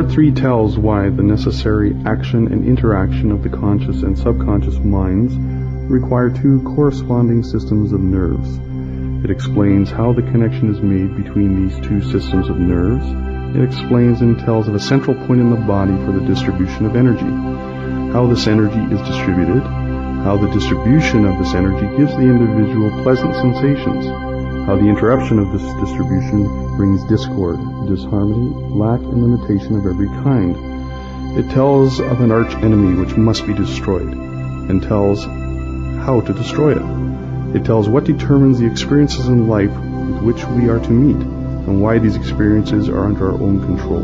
Part 3 tells why the necessary action and interaction of the conscious and subconscious minds require two corresponding systems of nerves. It explains how the connection is made between these two systems of nerves. It explains and tells of a central point in the body for the distribution of energy, how this energy is distributed, how the distribution of this energy gives the individual pleasant sensations, how the interruption of this distribution brings discord, disharmony, lack, and limitation of every kind. It tells of an arch enemy which must be destroyed, and tells how to destroy it. It tells what determines the experiences in life with which we are to meet, and why these experiences are under our own control.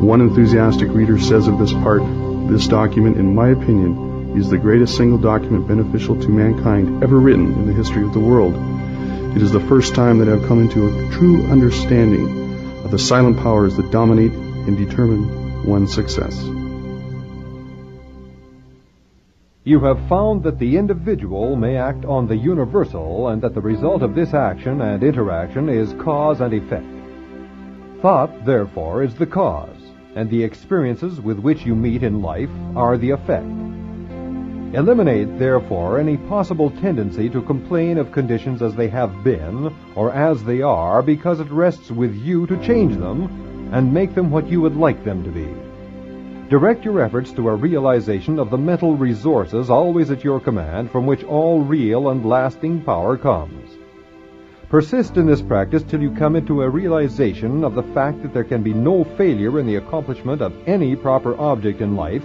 One enthusiastic reader says of this part, this document, in my opinion, is the greatest single document beneficial to mankind ever written in the history of the world. It is the first time that I have come into a true understanding of the silent powers that dominate and determine one's success. You have found that the individual may act on the universal and that the result of this action and interaction is cause and effect. Thought, therefore, is the cause, and the experiences with which you meet in life are the effect. Eliminate, therefore, any possible tendency to complain of conditions as they have been or as they are because it rests with you to change them and make them what you would like them to be. Direct your efforts to a realization of the mental resources always at your command from which all real and lasting power comes. Persist in this practice till you come into a realization of the fact that there can be no failure in the accomplishment of any proper object in life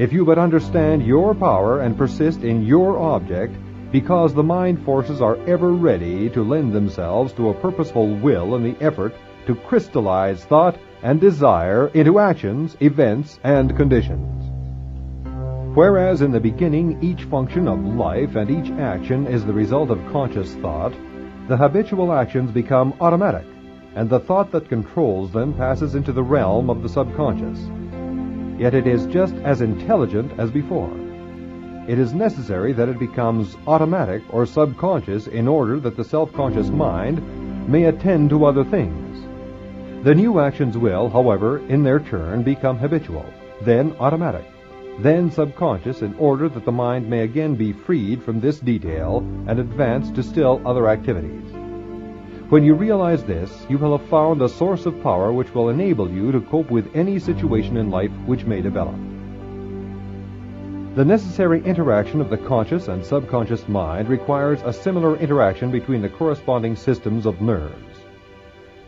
if you but understand your power and persist in your object because the mind forces are ever ready to lend themselves to a purposeful will in the effort to crystallize thought and desire into actions, events, and conditions. Whereas in the beginning each function of life and each action is the result of conscious thought, the habitual actions become automatic, and the thought that controls them passes into the realm of the subconscious. Yet it is just as intelligent as before. It is necessary that it becomes automatic or subconscious in order that the self-conscious mind may attend to other things. The new actions will, however, in their turn become habitual, then automatic, then subconscious in order that the mind may again be freed from this detail and advance to still other activities. When you realize this, you will have found a source of power which will enable you to cope with any situation in life which may develop. The necessary interaction of the conscious and subconscious mind requires a similar interaction between the corresponding systems of nerves.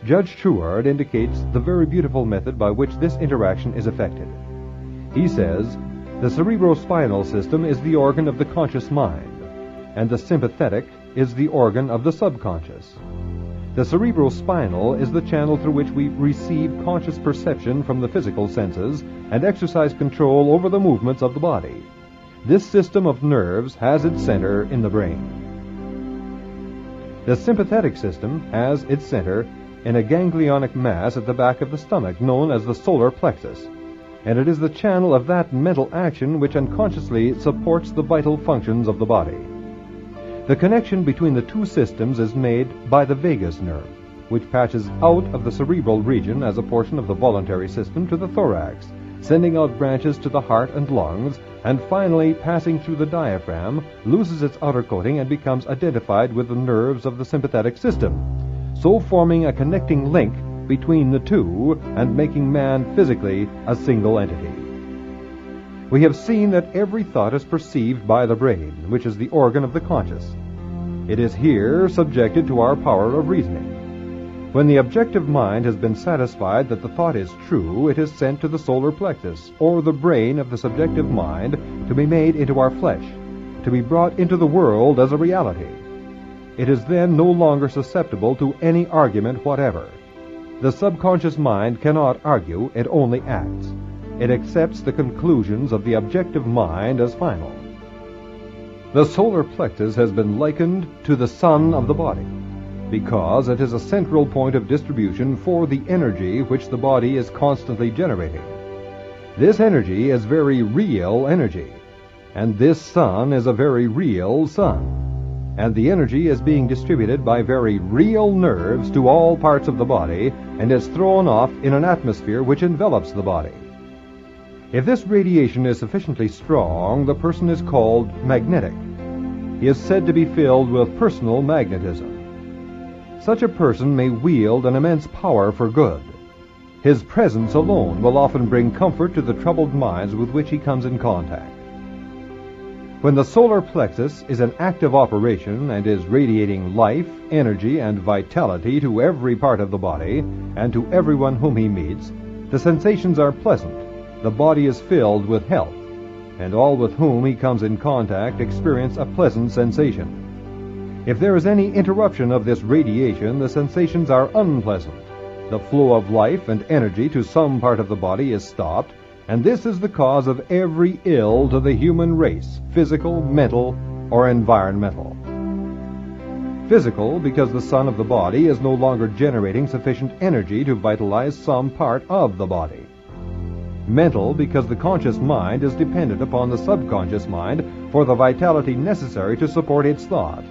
Judge Troward indicates the very beautiful method by which this interaction is effected. He says, the cerebrospinal system is the organ of the conscious mind, and the sympathetic is the organ of the subconscious. The cerebrospinal is the channel through which we receive conscious perception from the physical senses and exercise control over the movements of the body. This system of nerves has its center in the brain. The sympathetic system has its center in a ganglionic mass at the back of the stomach known as the solar plexus, and it is the channel of that mental action which unconsciously supports the vital functions of the body. The connection between the two systems is made by the vagus nerve, which passes out of the cerebral region as a portion of the voluntary system to the thorax, sending out branches to the heart and lungs, and finally passing through the diaphragm, loses its outer coating and becomes identified with the nerves of the sympathetic system, so forming a connecting link between the two and making man physically a single entity. We have seen that every thought is perceived by the brain, which is the organ of the conscious. It is here subjected to our power of reasoning. When the objective mind has been satisfied that the thought is true, it is sent to the solar plexus, or the brain of the subjective mind, to be made into our flesh, to be brought into the world as a reality it is then no longer susceptible to any argument whatever. The subconscious mind cannot argue, it only acts. It accepts the conclusions of the objective mind as final. The solar plexus has been likened to the sun of the body because it is a central point of distribution for the energy which the body is constantly generating. This energy is very real energy, and this sun is a very real sun. and the energy is being distributed by very real nerves to all parts of the body and is thrown off in an atmosphere which envelops the body. If this radiation is sufficiently strong, the person is called magnetic. He is said to be filled with personal magnetism. Such a person may wield an immense power for good. His presence alone will often bring comfort to the troubled minds with which he comes in contact. When the solar plexus is in active operation and is radiating life, energy, and vitality to every part of the body and to everyone whom he meets, the sensations are pleasant, the body is filled with health, and all with whom he comes in contact experience a pleasant sensation. If there is any interruption of this radiation, the sensations are unpleasant the flow of life and energy to some part of the body is stopped, and this is the cause of every ill to the human race, physical, mental, or environmental. Physical, because the sun of the body is no longer generating sufficient energy to vitalize some part of the body. Mental, because the conscious mind is dependent upon the subconscious mind for the vitality necessary to support its thought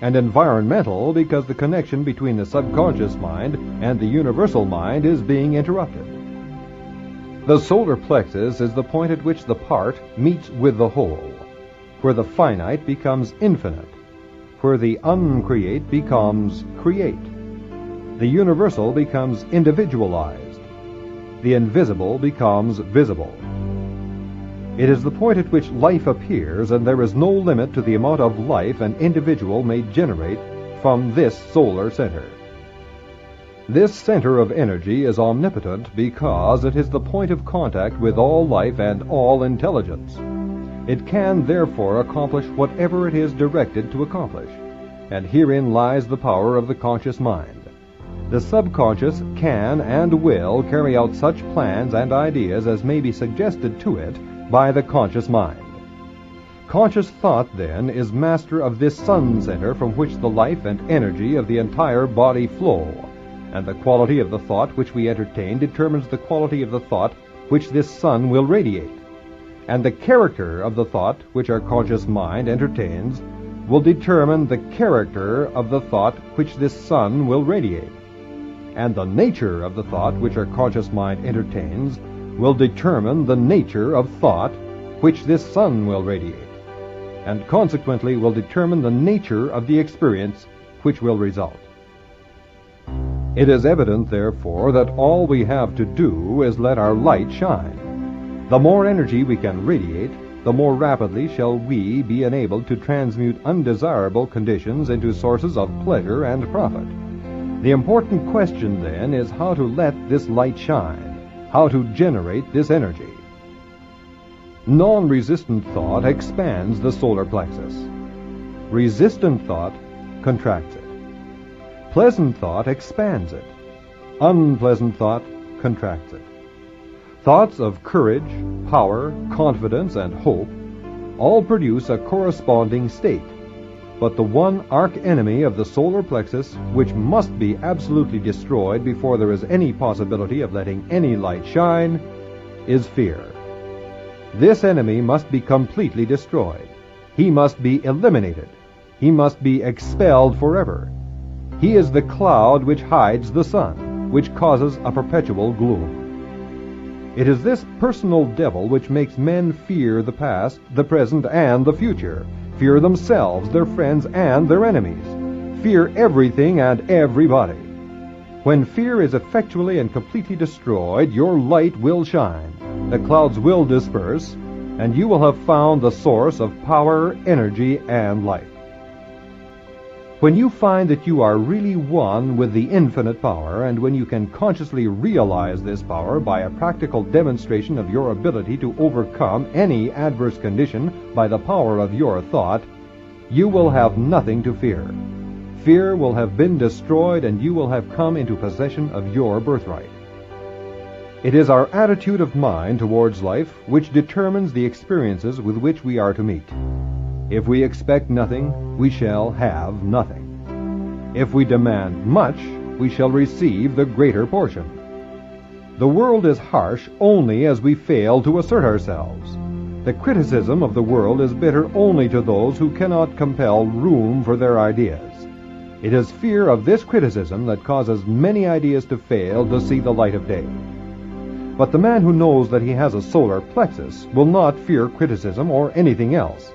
and environmental because the connection between the subconscious mind and the universal mind is being interrupted. The solar plexus is the point at which the part meets with the whole, where the finite becomes infinite, where the uncreate becomes create. The universal becomes individualized. The invisible becomes visible. It is the point at which life appears, and there is no limit to the amount of life an individual may generate from this solar center. This center of energy is omnipotent because it is the point of contact with all life and all intelligence. It can therefore accomplish whatever it is directed to accomplish, and herein lies the power of the conscious mind. The subconscious can and will carry out such plans and ideas as may be suggested to it by the conscious mind. Conscious thought, then, is master of this sun center from which the life and energy of the entire body flow, and the quality of the thought which we entertain determines the quality of the thought which this sun will radiate. And the character of the thought which our conscious mind entertains will determine the character of the thought which this sun will radiate. And the nature of the thought which our conscious mind entertains will determine the nature of thought which this sun will radiate, and consequently will determine the nature of the experience which will result. It is evident, therefore, that all we have to do is let our light shine. The more energy we can radiate, the more rapidly shall we be enabled to transmute undesirable conditions into sources of pleasure and profit. The important question, then, is how to let this light shine how to generate this energy. Non-resistant thought expands the solar plexus. Resistant thought contracts it. Pleasant thought expands it. Unpleasant thought contracts it. Thoughts of courage, power, confidence, and hope all produce a corresponding state but the one arch enemy of the solar plexus, which must be absolutely destroyed before there is any possibility of letting any light shine, is fear. This enemy must be completely destroyed. He must be eliminated. He must be expelled forever. He is the cloud which hides the sun, which causes a perpetual gloom. It is this personal devil which makes men fear the past, the present, and the future, fear themselves, their friends, and their enemies. Fear everything and everybody. When fear is effectually and completely destroyed, your light will shine, the clouds will disperse, and you will have found the source of power, energy, and life. When you find that you are really one with the infinite power, and when you can consciously realize this power by a practical demonstration of your ability to overcome any adverse condition by the power of your thought, you will have nothing to fear. Fear will have been destroyed, and you will have come into possession of your birthright. It is our attitude of mind towards life which determines the experiences with which we are to meet. If we expect nothing, we shall have nothing. If we demand much, we shall receive the greater portion. The world is harsh only as we fail to assert ourselves. The criticism of the world is bitter only to those who cannot compel room for their ideas. It is fear of this criticism that causes many ideas to fail to see the light of day. But the man who knows that he has a solar plexus will not fear criticism or anything else.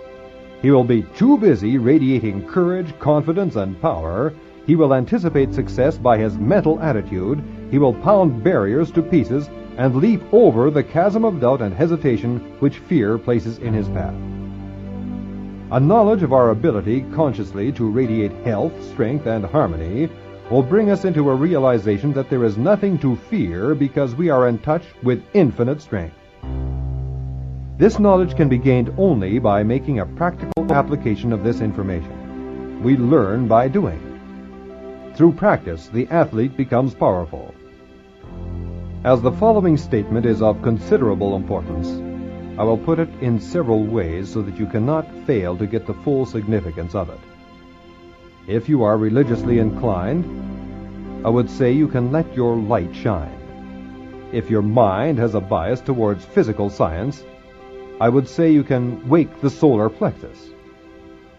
He will be too busy radiating courage, confidence, and power. He will anticipate success by his mental attitude. He will pound barriers to pieces and leap over the chasm of doubt and hesitation which fear places in his path. A knowledge of our ability consciously to radiate health, strength, and harmony will bring us into a realization that there is nothing to fear because we are in touch with infinite strength. This knowledge can be gained only by making a practical application of this information. We learn by doing. Through practice, the athlete becomes powerful. As the following statement is of considerable importance, I will put it in several ways so that you cannot fail to get the full significance of it. If you are religiously inclined, I would say you can let your light shine. If your mind has a bias towards physical science, I would say you can wake the solar plexus.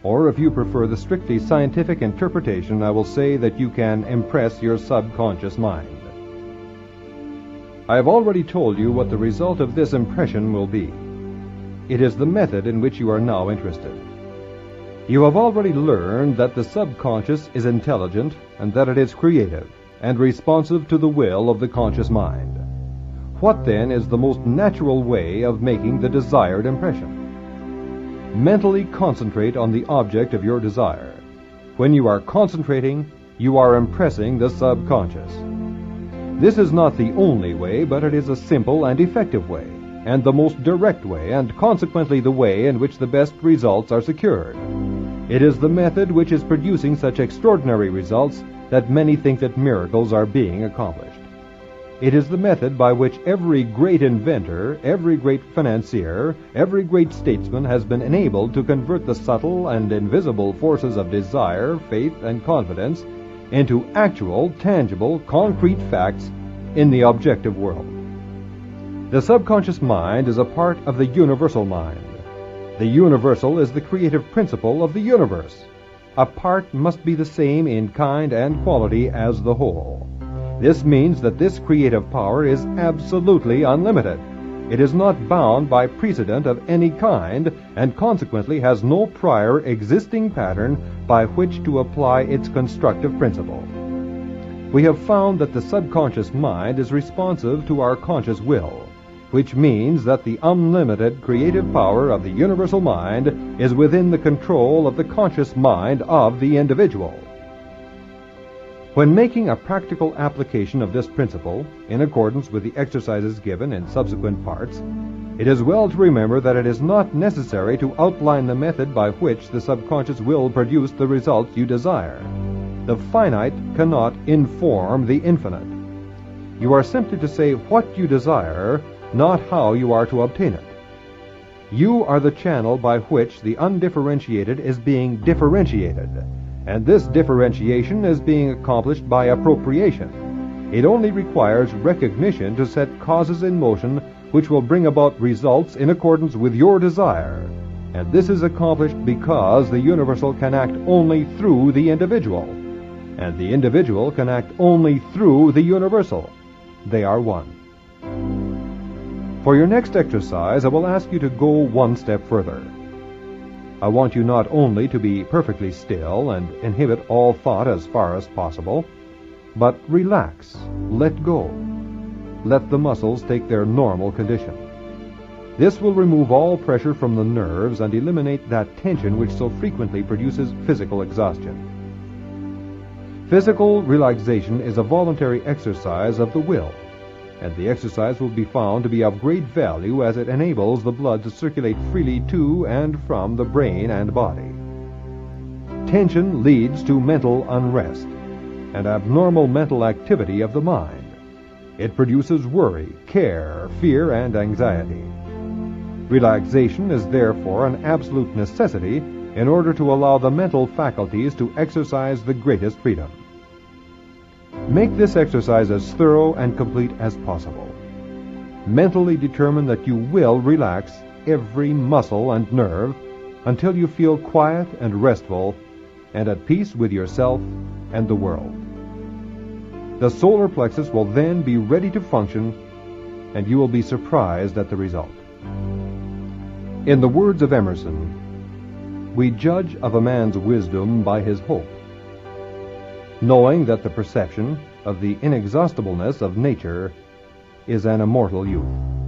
Or if you prefer the strictly scientific interpretation, I will say that you can impress your subconscious mind. I have already told you what the result of this impression will be. It is the method in which you are now interested. You have already learned that the subconscious is intelligent and that it is creative and responsive to the will of the conscious mind. What then is the most natural way of making the desired impression? Mentally concentrate on the object of your desire. When you are concentrating, you are impressing the subconscious. This is not the only way, but it is a simple and effective way, and the most direct way, and consequently the way in which the best results are secured. It is the method which is producing such extraordinary results that many think that miracles are being accomplished. It is the method by which every great inventor, every great financier, every great statesman has been enabled to convert the subtle and invisible forces of desire, faith, and confidence into actual, tangible, concrete facts in the objective world. The subconscious mind is a part of the universal mind. The universal is the creative principle of the universe. A part must be the same in kind and quality as the whole. This means that this creative power is absolutely unlimited. It is not bound by precedent of any kind, and consequently has no prior existing pattern by which to apply its constructive principle. We have found that the subconscious mind is responsive to our conscious will, which means that the unlimited creative power of the universal mind is within the control of the conscious mind of the individual. When making a practical application of this principle, in accordance with the exercises given in subsequent parts, it is well to remember that it is not necessary to outline the method by which the subconscious will produce the results you desire. The finite cannot inform the infinite. You are simply to say what you desire, not how you are to obtain it. You are the channel by which the undifferentiated is being differentiated and this differentiation is being accomplished by appropriation. It only requires recognition to set causes in motion which will bring about results in accordance with your desire. And this is accomplished because the universal can act only through the individual, and the individual can act only through the universal. They are one. For your next exercise, I will ask you to go one step further. I want you not only to be perfectly still and inhibit all thought as far as possible, but relax, let go. Let the muscles take their normal condition. This will remove all pressure from the nerves and eliminate that tension which so frequently produces physical exhaustion. Physical relaxation is a voluntary exercise of the will and the exercise will be found to be of great value as it enables the blood to circulate freely to and from the brain and body. Tension leads to mental unrest and abnormal mental activity of the mind. It produces worry, care, fear, and anxiety. Relaxation is therefore an absolute necessity in order to allow the mental faculties to exercise the greatest freedom. Make this exercise as thorough and complete as possible. Mentally determine that you will relax every muscle and nerve until you feel quiet and restful and at peace with yourself and the world. The solar plexus will then be ready to function, and you will be surprised at the result. In the words of Emerson, we judge of a man's wisdom by his hope, knowing that the perception of the inexhaustibleness of nature is an immortal youth.